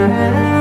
Música